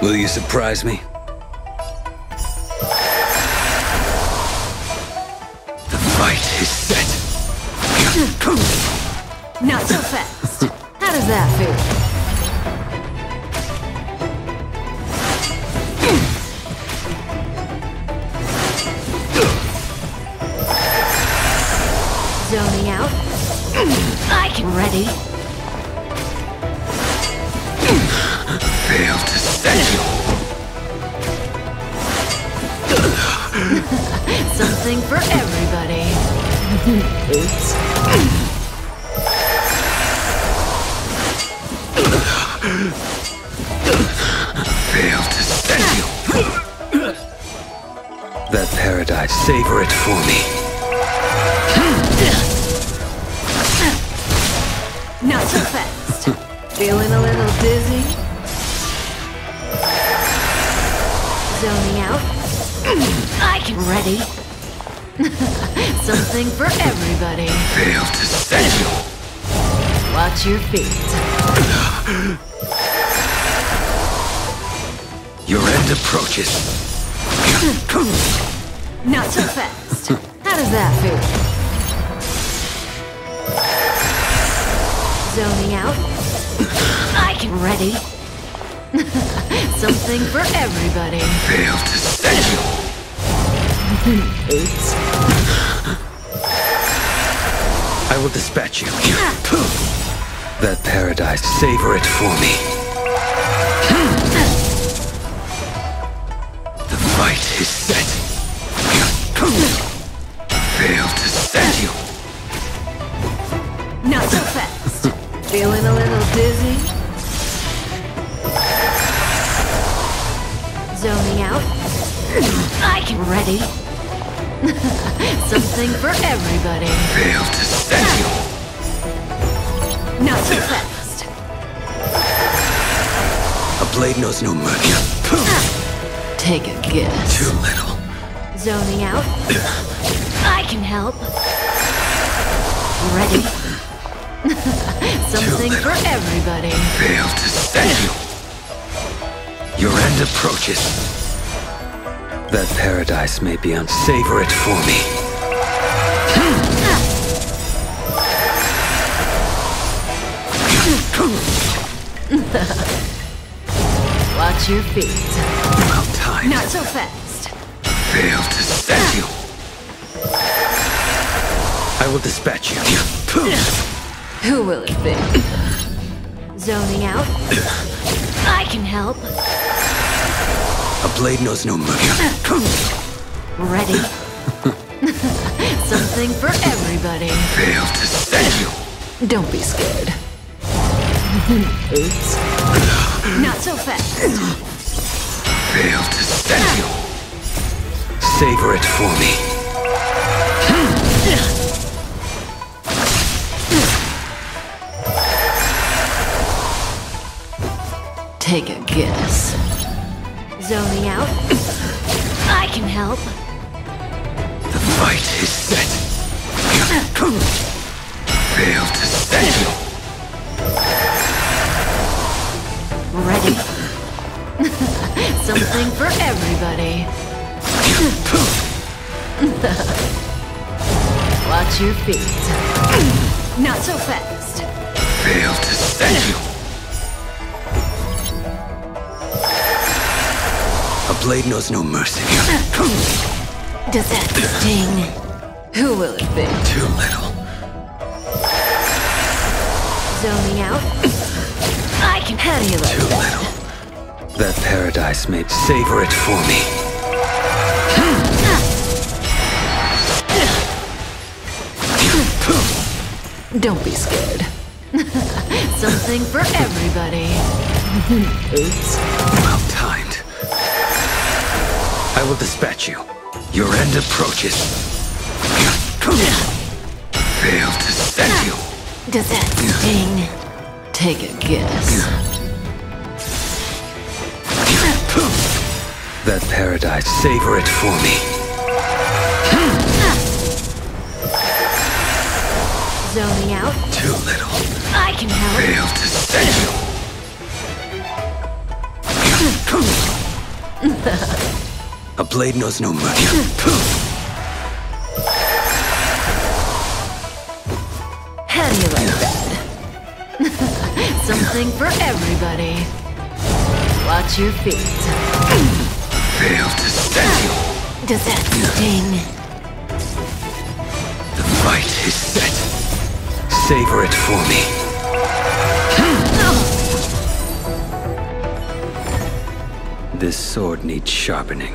Will you surprise me? The fight is set. Not so fast. How does that feel? Zoning out. I can ready. You. Something for everybody. Oops. Fail to set you. That paradise, savor it for me. Not so fast. Feeling a little dizzy? Zoning out. I can ready. Something for everybody. Fail to you. Watch your feet. Your end approaches. Not so fast. How does that feel? Zoning out. I can ready. Something for everybody. Fail to you. Oops. I will dispatch you. That paradise, savor it for me. The fight is set. Fail to set you. Not so fast. Feeling a little dizzy? Zoning out. I can ready. Something for everybody. Fail to set you. Not so fast. A blade knows no mercy. Take a guess. Too little. Zoning out. I can help. Ready. Something for everybody. Fail to set you. Your end approaches. That paradise may be on. Savor it for me. Watch your feet. Well timed. Not so fast. Fail to set you. I will dispatch you. Who will it be? Zoning out. I can help. A blade knows no mercy. Ready. Something for everybody. Fail to set you. Don't be scared. Oops. Not so fast. Fail to set you. Savor it for me. Take a guess. Zoning out. I can help. The fight is set. Fail to you. Ready. Something for everybody. Watch your feet. Not so fast. Fail to set A blade knows no mercy. Does that sting? Who will it be? Too little. Zoning out. I can. Do you Too that? little. That paradise may savor it for me. Don't be scared. Something for everybody. Oops. I will dispatch you. Your end approaches. Fail to send you. Does that sting? Take a guess. That paradise, savor it for me. Zoning out. Too little. I can help. Fail to set you. A blade knows no mercy. How do you like that? Something for everybody. Watch your feet. Fail to stand. Does that sting? The fight is set. Savor it for me. Hmm. This sword needs sharpening.